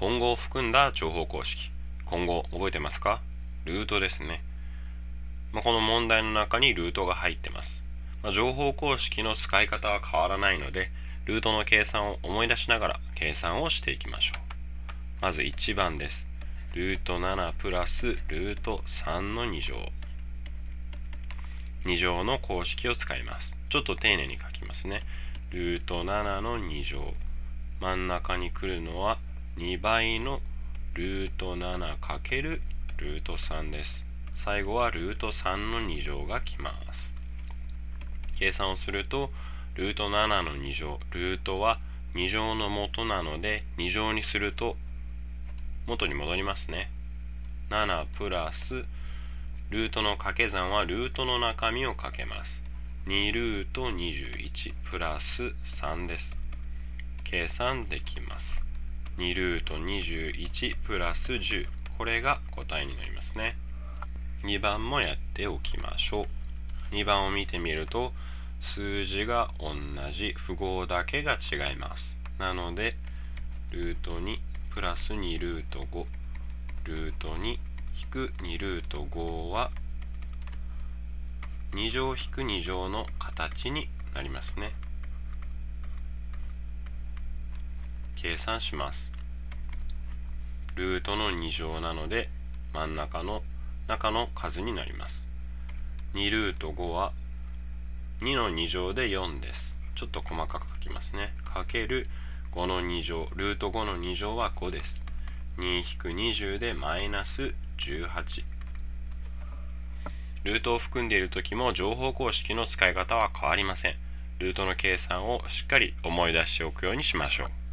今後を含んだ情報公式。今後覚えてますか？ルートですね、まあ、この問題の中にルートが入ってます、まあ、情報公式の使い方は変わらないのでルートの計算を思い出しながら計算をしていきましょう。まず1番です。ルート7プラスルート3の2乗。2乗の公式を使います。ちょっと丁寧に書きますね。ルート7の2乗。真ん中に来るのは2倍のルート7かけるルート3です。最後はルート3の2乗が来ます。計算をするとルート7の2乗ルートは2乗の元なので2乗にすると元に戻りますね。7プラスルートの掛け算はルートの中身をかけます。2ルート21プラス3です。計算できます。2ルート21プラス10これが答えになりますね。2番もやっておきましょう。2番を見てみると数字が同じ符号だけが違います。なのでルート2プラス2ルート5ルート2引く2ルート5は2乗引く2乗の形になりますね。計算します。ルートの2乗なので真ん中の中の数になります。2ルート5は2の2乗で4です。ちょっと細かく書きますね。かける5の2乗ルート5の2乗は5です。2-20でマイナス18ルートを含んでいる時も乗法公式の使い方は変わりません。ルートの計算をしっかり思い出しておくようにしましょう。